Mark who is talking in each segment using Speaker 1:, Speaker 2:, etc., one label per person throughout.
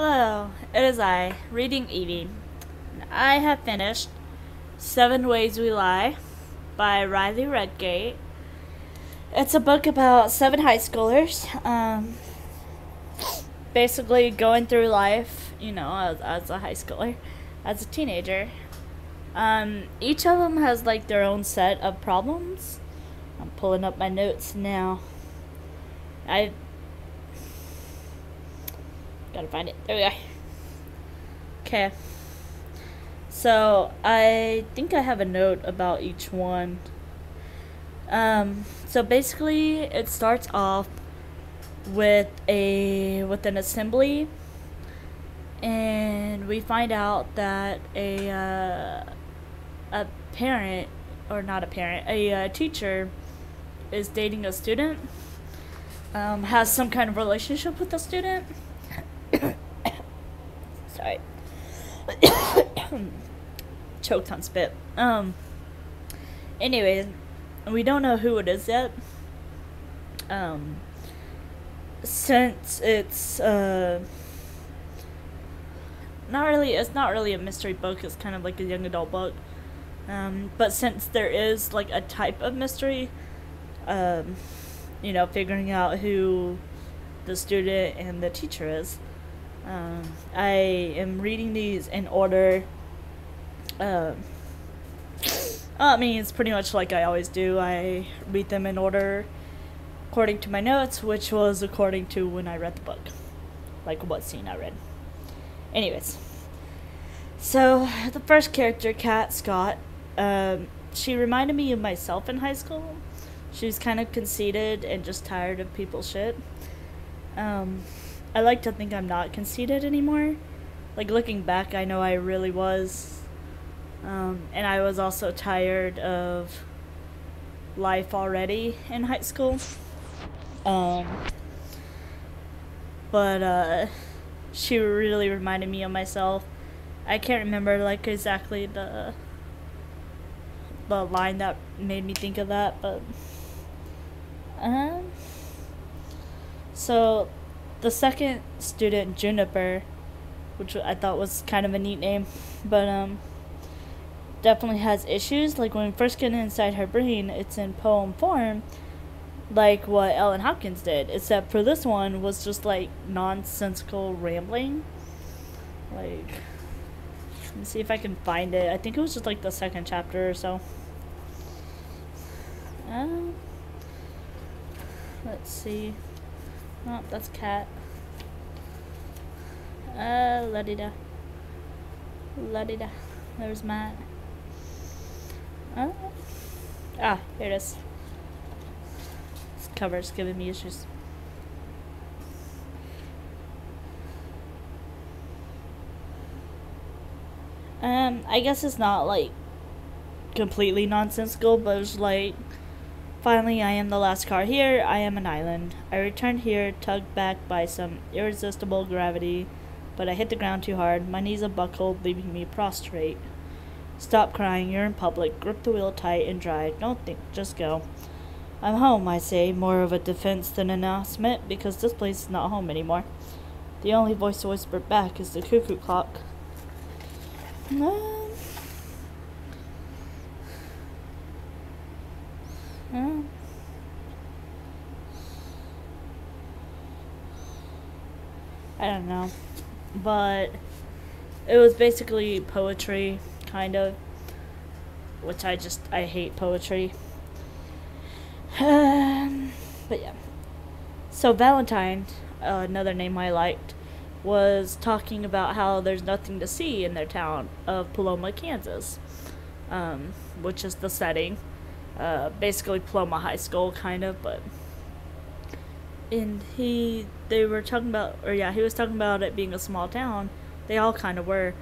Speaker 1: Hello, it is I, Reading Evie. I have finished Seven Ways We Lie by Riley Redgate. It's a book about seven high schoolers, um, basically going through life, you know, as, as a high schooler, as a teenager. Um, each of them has like their own set of problems. I'm pulling up my notes now. I Gotta find it. There we go. Okay. So, I think I have a note about each one. Um, so basically, it starts off with a with an assembly, and we find out that a uh, a parent or not a parent, a uh, teacher is dating a student. Um, has some kind of relationship with the student Sorry. Choked on spit. Um. Anyways, we don't know who it is yet. Um. Since it's uh. Not really. It's not really a mystery book. It's kind of like a young adult book. Um, but since there is like a type of mystery, um, you know, figuring out who the student and the teacher is. Um, I am reading these in order. Uh, I mean, it's pretty much like I always do. I read them in order according to my notes, which was according to when I read the book. Like what scene I read. Anyways. So, the first character, Kat Scott, um, she reminded me of myself in high school. She was kind of conceited and just tired of people's shit. Um, I like to think I'm not conceited anymore. Like looking back, I know I really was. Um, and I was also tired of life already in high school. Um, but uh, she really reminded me of myself. I can't remember like exactly the the line that made me think of that, but um. So the second student, Juniper, which I thought was kind of a neat name, but um, definitely has issues. Like when we first get inside her brain, it's in poem form, like what Ellen Hopkins did, except for this one was just like nonsensical rambling. Like, let me see if I can find it. I think it was just like the second chapter or so. Um, let's see. Oh, that's Kat. Uh, la di da. La di da. There's Matt. Oh. Ah, here it is. This cover's giving me issues. Um, I guess it's not like completely nonsensical, but it's like Finally, I am the last car here. I am an island. I returned here, tugged back by some irresistible gravity, but I hit the ground too hard. My knees are buckled, leaving me prostrate. Stop crying. You're in public. Grip the wheel tight and dry. Don't think. Just go. I'm home, I say, more of a defense than an announcement, because this place is not home anymore. The only voice to whisper back is the cuckoo clock. No. I don't know. But it was basically poetry, kind of. Which I just, I hate poetry. But yeah. So Valentine, uh, another name I liked, was talking about how there's nothing to see in their town of Paloma, Kansas, um, which is the setting uh, basically Paloma High School, kind of, but. And he, they were talking about, or yeah, he was talking about it being a small town. They all kind of were.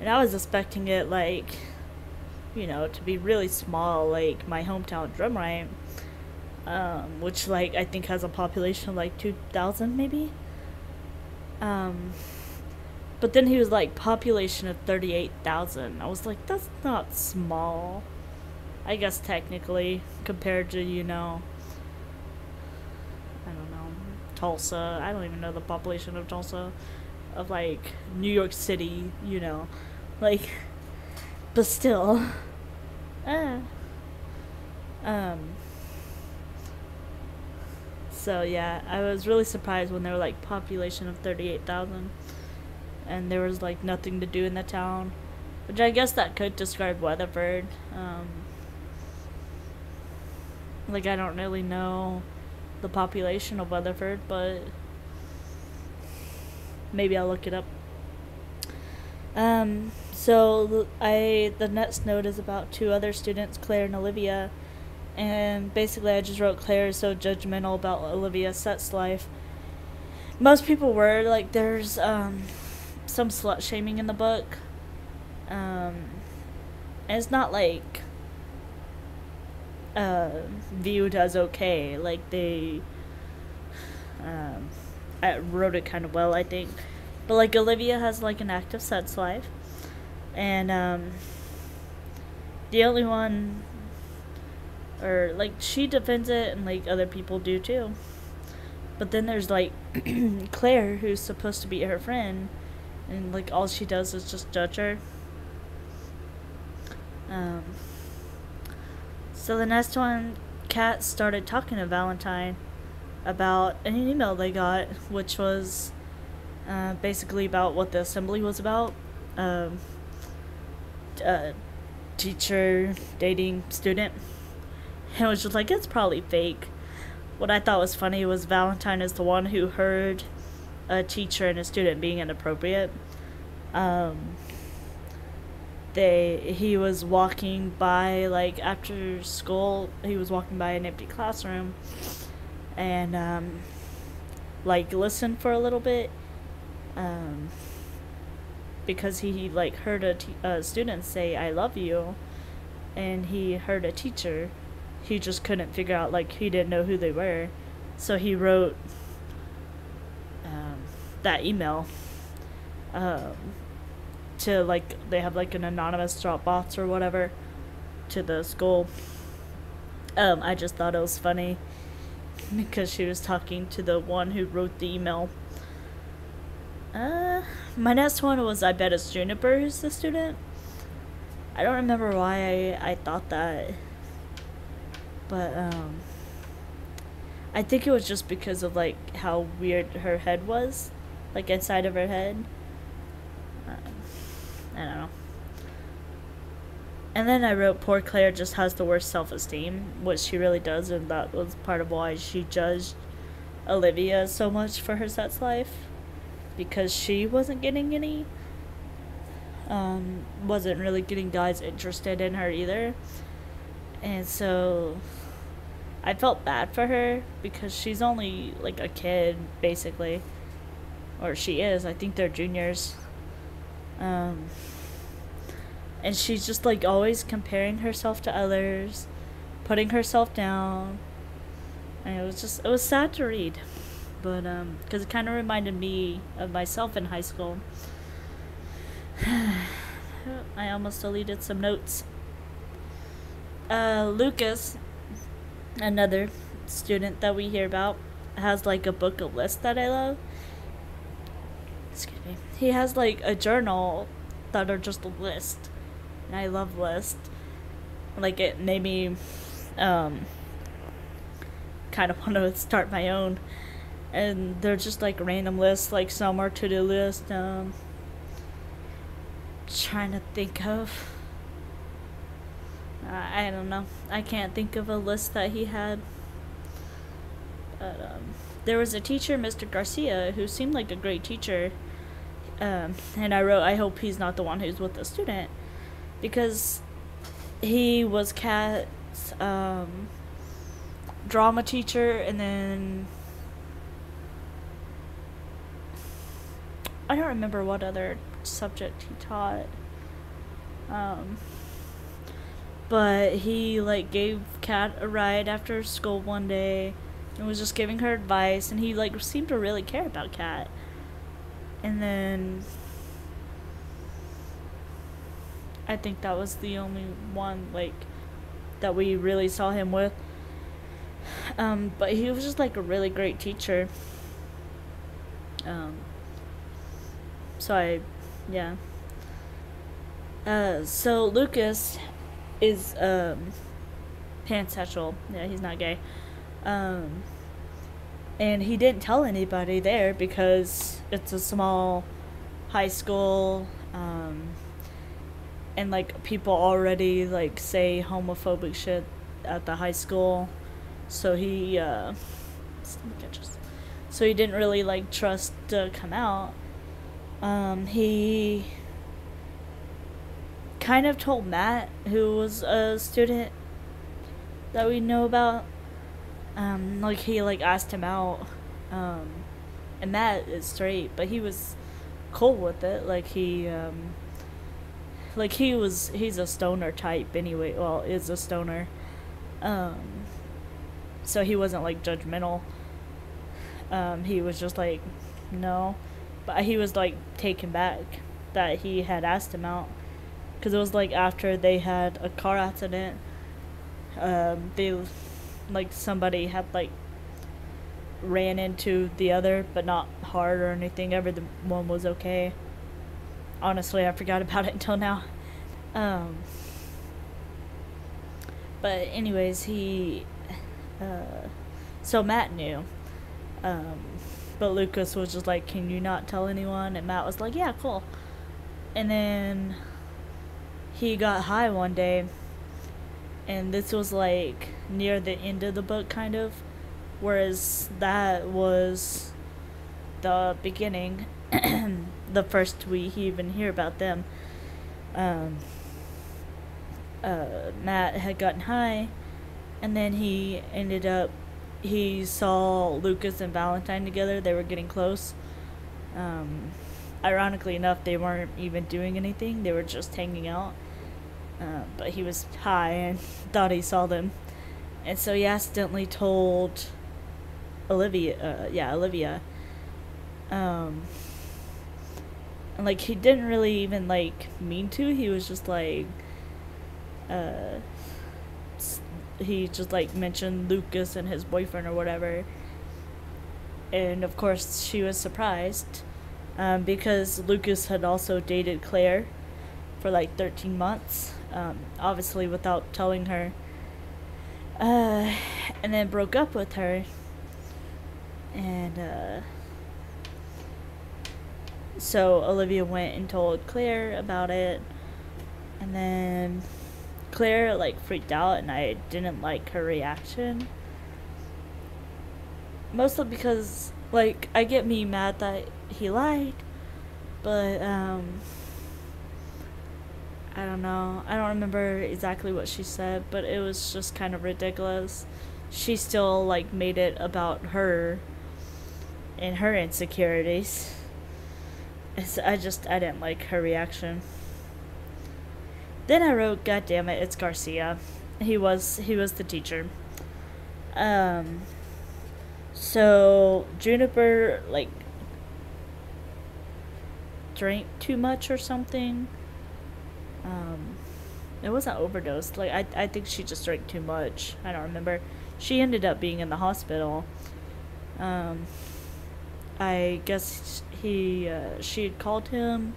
Speaker 1: And I was expecting it, like, you know, to be really small, like my hometown Drumright, um, which, like, I think has a population of like 2,000 maybe. Um, but then he was like, population of 38,000. I was like, that's not small. I guess technically, compared to, you know, know, Tulsa. I don't even know the population of Tulsa. of like New York City, you know, like, but still, uh, um. So yeah, I was really surprised when they were like population of thirty eight thousand, and there was like nothing to do in the town, which I guess that could describe Weatherford. Um, like I don't really know the population of Weatherford, but maybe I'll look it up. Um, so I the next note is about two other students, Claire and Olivia, and basically I just wrote Claire is so judgmental about Olivia's sex life. Most people were like, there's um, some slut shaming in the book. Um, and it's not like uh, viewed as okay. Like they, um, I wrote it kind of well, I think. But like Olivia has like an active sex life, and um, the only one, or like she defends it, and like other people do too. But then there's like Claire, who's supposed to be her friend, and like all she does is just judge her. Um, so the next one, Kat started talking to Valentine about an email they got, which was uh, basically about what the assembly was about. Um, uh, teacher dating student. And it was just like, it's probably fake. What I thought was funny was Valentine is the one who heard a teacher and a student being inappropriate. Um, they he was walking by like after school he was walking by an empty classroom and um, like listened for a little bit um, because he like heard a, t- a student say i love you and he heard a teacher. He just couldn't figure out like he didn't know who they were. So he wrote um, that email um, to like they have like an anonymous drop box or whatever to the school. Um, I just thought it was funny because she was talking to the one who wrote the email. Uh, my next one was I bet it's Juniper who's the student. I don't remember why I, I thought that. But, um, I think it was just because of, like, how weird her head was. Like, inside of her head. I don't know. And then I wrote, Poor Claire just has the worst self esteem, which she really does, and that was part of why she judged Olivia so much for her sex life. Because she wasn't getting any. Um, wasn't really getting guys interested in her either. And so I felt bad for her because she's only like a kid, basically. Or she is. I think they're juniors. Um, and she's just like always comparing herself to others, putting herself down. And it was just, it was sad to read. But, um, because it kind of reminded me of myself in high school. I almost deleted some notes. Uh, Lucas, another student that we hear about, has like a book of lists that I love. He has like a journal that are just a list. And I love lists. Like it made me um kind of want to start my own. And they're just like random lists, like some are to do list, um trying to think of uh, I don't know. I can't think of a list that he had. But um there was a teacher, Mr. Garcia, who seemed like a great teacher. Um, and I wrote, I hope he's not the one who's with the student. Because he was Kat's um, drama teacher, and then. I don't remember what other subject he taught. Um, but he like gave Kat a ride after school one day and was just giving her advice and he like seemed to really care about Kat. And then I think that was the only one like that we really saw him with. Um, but he was just like a really great teacher. Um, so I, yeah. Uh, so Lucas is um, pansexual. Yeah, he's not gay. Um, and he didn't tell anybody there because it's a small high school. Um, and like people already like say homophobic shit at the high school, so he uh, so he didn't really like trust to come out. Um, he kind of told Matt, who was a student that we know about. Um, like he like asked him out, um, and Matt is straight, but he was cool with it. Like he, um, like he was he's a stoner type anyway. Well, is a stoner. Um, so he wasn't like judgmental. Um, he was just like, no, but he was like taken back that he had asked him out, because it was like after they had a car accident. Um, they, like somebody had like ran into the other, but not hard or anything. Ever the one was okay. Honestly, I forgot about it until now. Um, but anyways, he, uh, so Matt knew. Um, but Lucas was just like, "Can you not tell anyone?" And Matt was like, "Yeah, cool." And then he got high one day, and this was like near the end of the book, kind of, whereas that was the beginning, the first we even hear about them. Um, uh, Matt had gotten high, and then he ended up. He saw Lucas and Valentine together. They were getting close. Um, ironically enough, they weren't even doing anything. They were just hanging out. Uh, but he was high and thought he saw them, and so he accidentally told Olivia. Uh, yeah, Olivia. Um, and like he didn't really even like mean to. He was just like uh, he just like mentioned Lucas and his boyfriend or whatever. And of course, she was surprised um, because Lucas had also dated Claire for like 13 months, um, obviously without telling her. Uh, and then broke up with her. And uh, so Olivia went and told Claire about it. And then Claire like freaked out and I didn't like her reaction. Mostly because like I get me mad that he lied, but um I don't know. I don't remember exactly what she said, but it was just kind of ridiculous. She still like made it about her and her insecurities. It's, I just I didn't like her reaction. Then I wrote, God damn it, it's Garcia. He was he was the teacher. Um so Juniper like drank too much or something. Um it wasn't overdosed. Like I I think she just drank too much. I don't remember. She ended up being in the hospital. Um I guess he uh, she had called him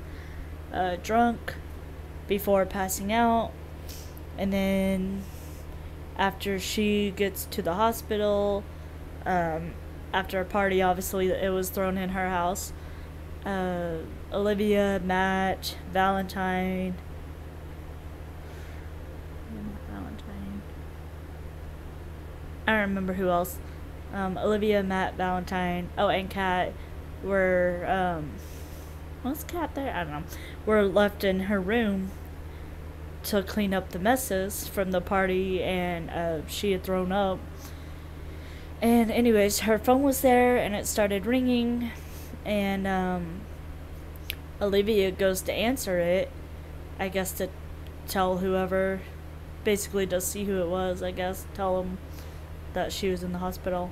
Speaker 1: uh, drunk before passing out. And then after she gets to the hospital, um, after a party, obviously, it was thrown in her house. Uh, Olivia, Matt. Valentine. I don't remember who else. Um, Olivia, Matt, Valentine. Oh, and Kat were. Um, was Kat there? I don't know. Were left in her room to clean up the messes from the party, and uh, she had thrown up. And anyways, her phone was there, and it started ringing, and um, Olivia goes to answer it. I guess to tell whoever, basically to see who it was. I guess tell them that she was in the hospital.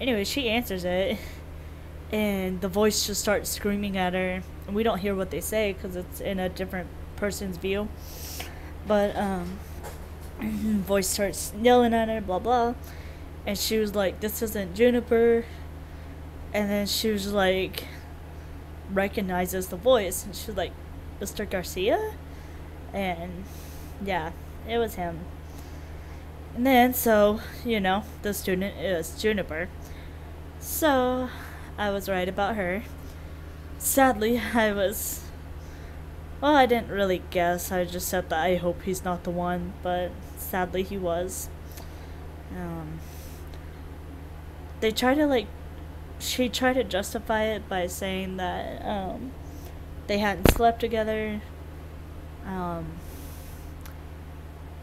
Speaker 1: Anyway, she answers it, and the voice just starts screaming at her and we don't hear what they say because it's in a different person's view. But um, voice starts yelling at her, blah blah, and she was like, "This isn't Juniper," and then she was like, recognizes the voice, and she's like, "Mr. Garcia," and yeah, it was him. And then, so you know, the student is Juniper. So, I was right about her. Sadly, I was. Well, I didn't really guess. I just said that I hope he's not the one, but sadly he was. Um, they tried to like she tried to justify it by saying that um, they hadn't slept together um,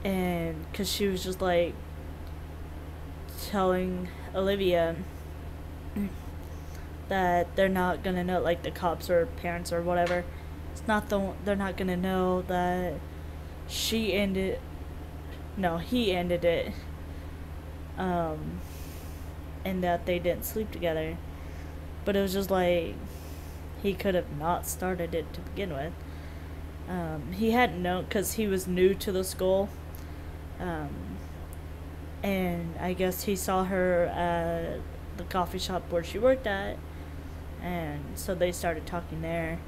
Speaker 1: and because she was just like telling olivia that they're not gonna know like the cops or parents or whatever it's not the they're not gonna know that she ended no he ended it um and that they didn't sleep together. But it was just like he could have not started it to begin with. Um, he hadn't known because he was new to the school. Um, and I guess he saw her at the coffee shop where she worked at, and so they started talking there.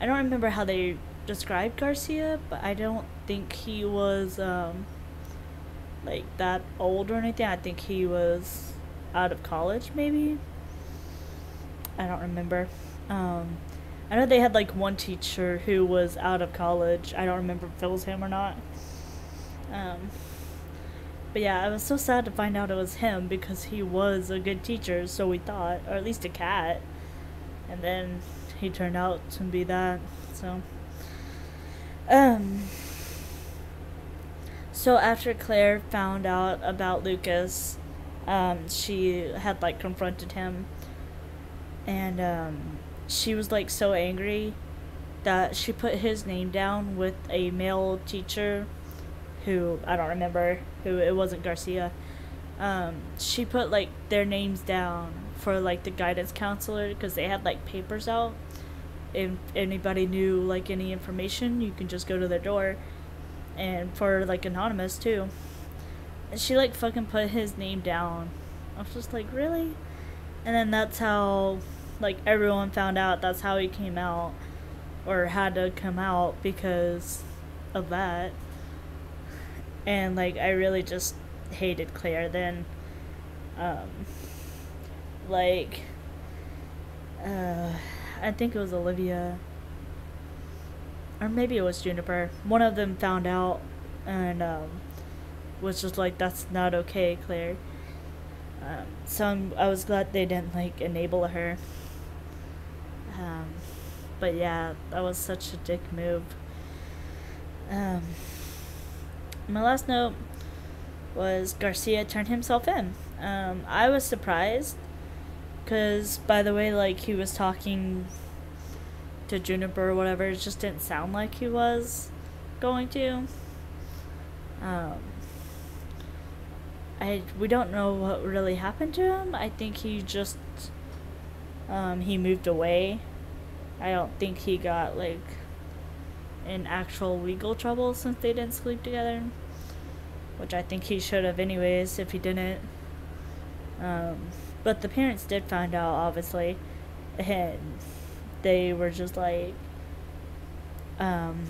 Speaker 1: I don't remember how they described Garcia, but I don't think he was um, like that old or anything. I think he was out of college, maybe. I don't remember. Um, I know they had like one teacher who was out of college. I don't remember if it was him or not. Um, but yeah, I was so sad to find out it was him because he was a good teacher, so we thought, or at least a Kat. And then he turned out to be that. So, um, so after Claire found out about Lucas, um, she had like confronted him and um, she was like so angry that she put his name down with a male teacher who I don't remember who it wasn't Garcia. Um, she put like their names down for like the guidance counselor because they had like papers out. If anybody knew like any information, you can just go to their door, and for like anonymous too. And she like fucking put his name down. I was just like, really? And then that's how like everyone found out that's how he came out or had to come out because of that. And like I really just hated Claire then. Um like uh I think it was Olivia or maybe it was Juniper. One of them found out and um was just like, that's not okay, Claire. Um, so I'm, i was glad they didn't like enable her. Um, but yeah, that was such a dick move. Um, my last note was Garcia turned himself in. Um, I was surprised because, by the way, like he was talking to Juniper or whatever, it just didn't sound like he was going to. Um, I we don't know what really happened to him. I think he just um, he moved away. I don't think he got like in actual legal trouble since they didn't sleep together, which I think he should have anyways if he didn't. Um, but the parents did find out obviously, and they were just like, um,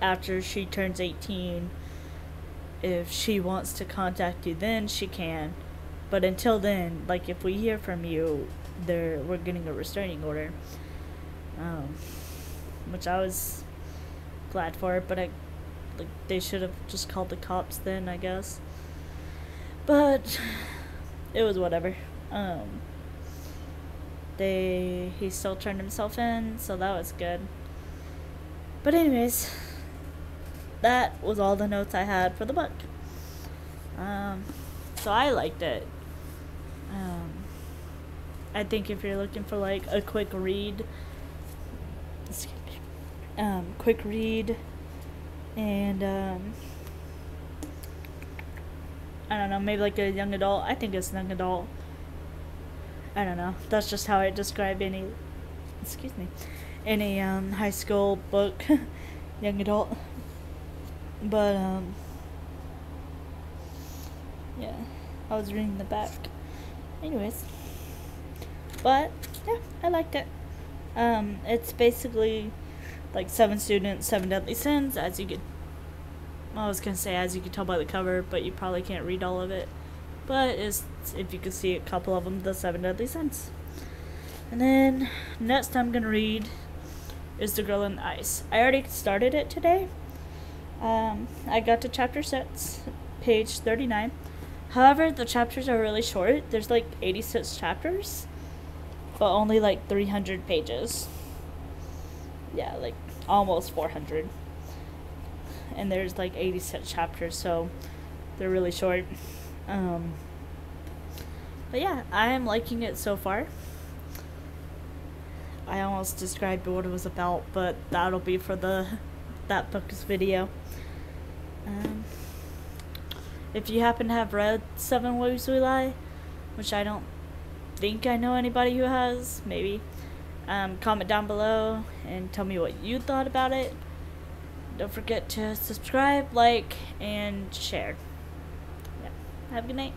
Speaker 1: after she turns eighteen if she wants to contact you then she can but until then like if we hear from you there we're getting a restraining order um, which i was glad for but i like they should have just called the cops then i guess but it was whatever um, they he still turned himself in so that was good but anyways that was all the notes I had for the book. Um, so I liked it. Um, I think if you're looking for like a quick read, um, quick read, and um, I don't know, maybe like a young adult. I think it's young adult. I don't know. That's just how I describe any. Excuse me, any um, high school book, young adult. But, um, yeah, I was reading the back. Anyways, but yeah, I liked it. Um, it's basically like seven students, seven deadly sins, as you could. I was gonna say as you can tell by the cover, but you probably can't read all of it. But it's if you can see a couple of them, the seven deadly sins. And then next I'm gonna read is the girl in the ice. I already started it today. Um, I got to chapter six, page thirty nine. However, the chapters are really short. There's like eighty six chapters, but only like three hundred pages. Yeah, like almost four hundred. And there's like eighty six chapters, so they're really short. Um, but yeah, I am liking it so far. I almost described what it was about, but that'll be for the that book's video. Um, if you happen to have read Seven Ways We Lie, which I don't think I know anybody who has, maybe, um, comment down below and tell me what you thought about it. Don't forget to subscribe, like, and share. Yeah. Have a good night.